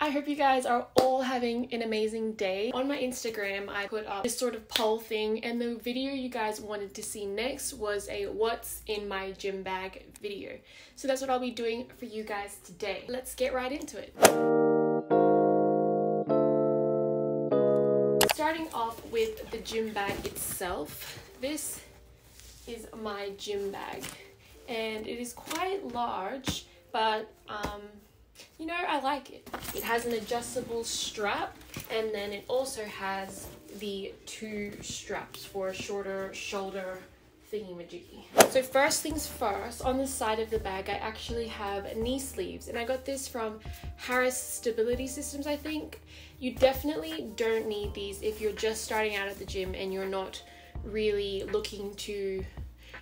I hope you guys are all having an amazing day. On my Instagram, I put up this sort of poll thing, and the video you guys wanted to see next was a what's in my gym bag video. So that's what I'll be doing for you guys today. Let's get right into it. Starting off with the gym bag itself, this is my gym bag, and it is quite large, but um, you know, I like it. It has an adjustable strap and then it also has the two straps for a shorter shoulder thingy majiggy. So first things first, on the side of the bag I actually have knee sleeves and I got this from Harris Stability Systems I think. You definitely don't need these if you're just starting out at the gym and you're not really looking to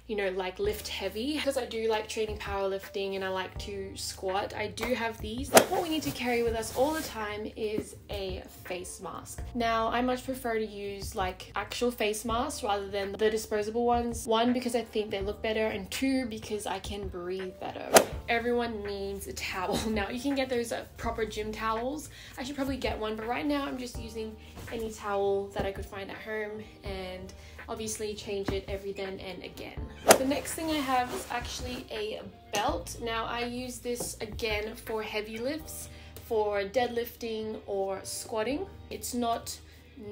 you know, like lift heavy because I do like training powerlifting and I like to squat. I do have these. What we need to carry with us all the time is a face mask. Now, I much prefer to use like actual face masks rather than the disposable ones. One, because I think they look better, and two, because I can breathe better. Everyone needs a towel. Now, you can get those uh, proper gym towels. I should probably get one, but right now I'm just using any towel that I could find at home and obviously change it every then and again. The next thing I have is actually a belt. Now I use this again for heavy lifts, for deadlifting or squatting. It's not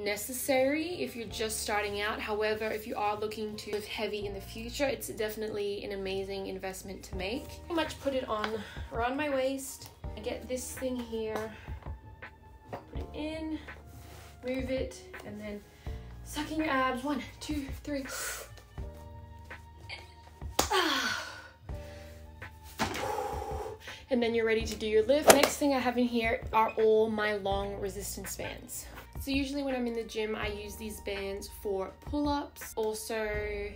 necessary if you're just starting out. However, if you are looking to lift heavy in the future, it's definitely an amazing investment to make. I much put it on around my waist. I get this thing here, put it in, move it, and then Suck in your abs. One, two, three. And then you're ready to do your lift. Next thing I have in here are all my long resistance bands. So usually when I'm in the gym, I use these bands for pull-ups. Also,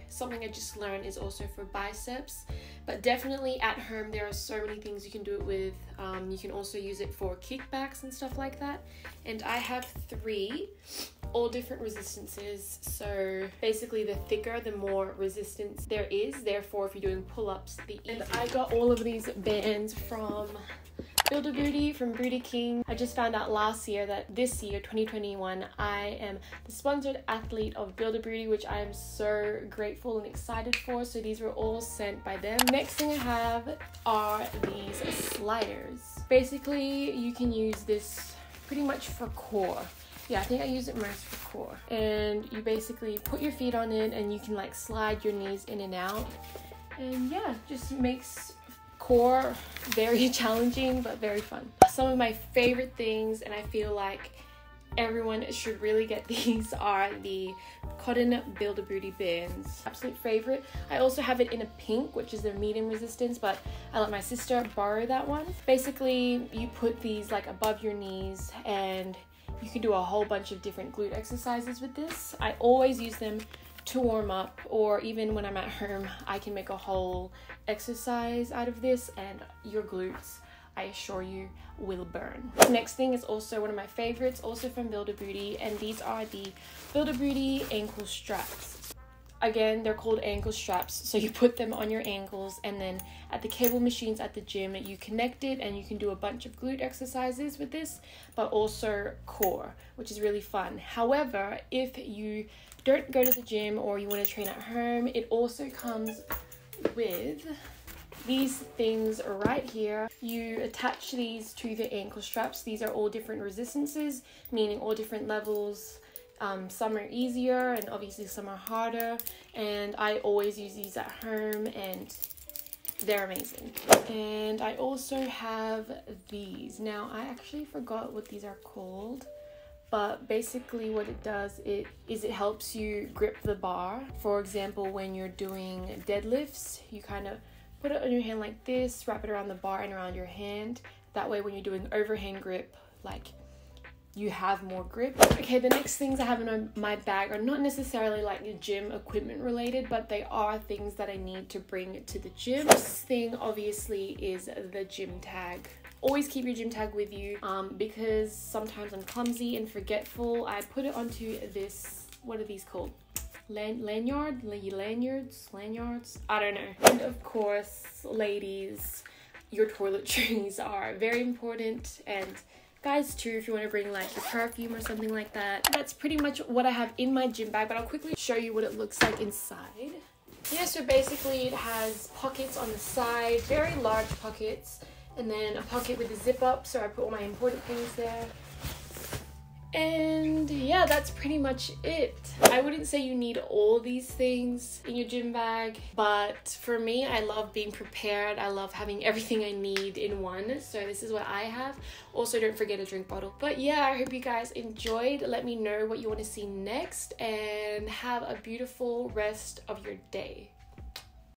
something I just learned is also for biceps. But definitely at home, there are so many things you can do it with. Um, you can also use it for kickbacks and stuff like that. And I have three all different resistances. So basically, the thicker, the more resistance there is. Therefore, if you're doing pull ups, the easier. And I got all of these bands from Build a Booty from Booty King. I just found out last year that this year, 2021, I am the sponsored athlete of Build a Booty, which I am so grateful and excited for. So these were all sent by them. Next thing I have are these sliders. Basically, you can use this pretty much for core yeah, I think I use it most for core. And you basically put your feet on it and you can like slide your knees in and out. And yeah, just makes core very challenging but very fun. Some of my favorite things and I feel like everyone should really get these are the cotton builder booty bands absolute favorite i also have it in a pink which is the medium resistance but i let my sister borrow that one basically you put these like above your knees and you can do a whole bunch of different glute exercises with this. I always use them to warm up, or even when I'm at home, I can make a whole exercise out of this, and your glutes, I assure you, will burn. Next thing is also one of my favorites, also from Builder Booty, and these are the Builder Booty ankle straps. Again, they're called ankle straps. So you put them on your ankles and then at the cable machines at the gym, you connect it and you can do a bunch of glute exercises with this, but also core, which is really fun. However, if you don't go to the gym or you want to train at home, it also comes with these things right here. You attach these to the ankle straps. These are all different resistances, meaning all different levels um, some are easier and obviously some are harder. And I always use these at home and they're amazing. And I also have these. Now, I actually forgot what these are called but basically what it does it is it helps you grip the bar for example when you're doing deadlifts you kind of put it on your hand like this wrap it around the bar and around your hand that way when you're doing overhand grip like you have more grip. Okay, the next things I have in my bag are not necessarily like your gym equipment related, but they are things that I need to bring to the gym. First thing obviously is the gym tag. Always keep your gym tag with you um, because sometimes I'm clumsy and forgetful. I put it onto this, what are these called? Lan- lanyard? Lanyards? Lanyards? I don't know. And of course, ladies, your toiletries are very important and guys too if you want to bring like your perfume or something like that. That's pretty much what I have in my gym bag, but I'll quickly show you what it looks like inside. Yeah, so basically it has pockets on the side, very large pockets, and then a pocket with a zip up, so I put all my important things there. And yeah, that's pretty much it. I wouldn't say you need all these things in your gym bag, but for me, I love being prepared. I love having everything I need in one. So this is what I have. Also, don't forget a drink bottle. But yeah, I hope you guys enjoyed. Let me know what you want to see next and have a beautiful rest of your day.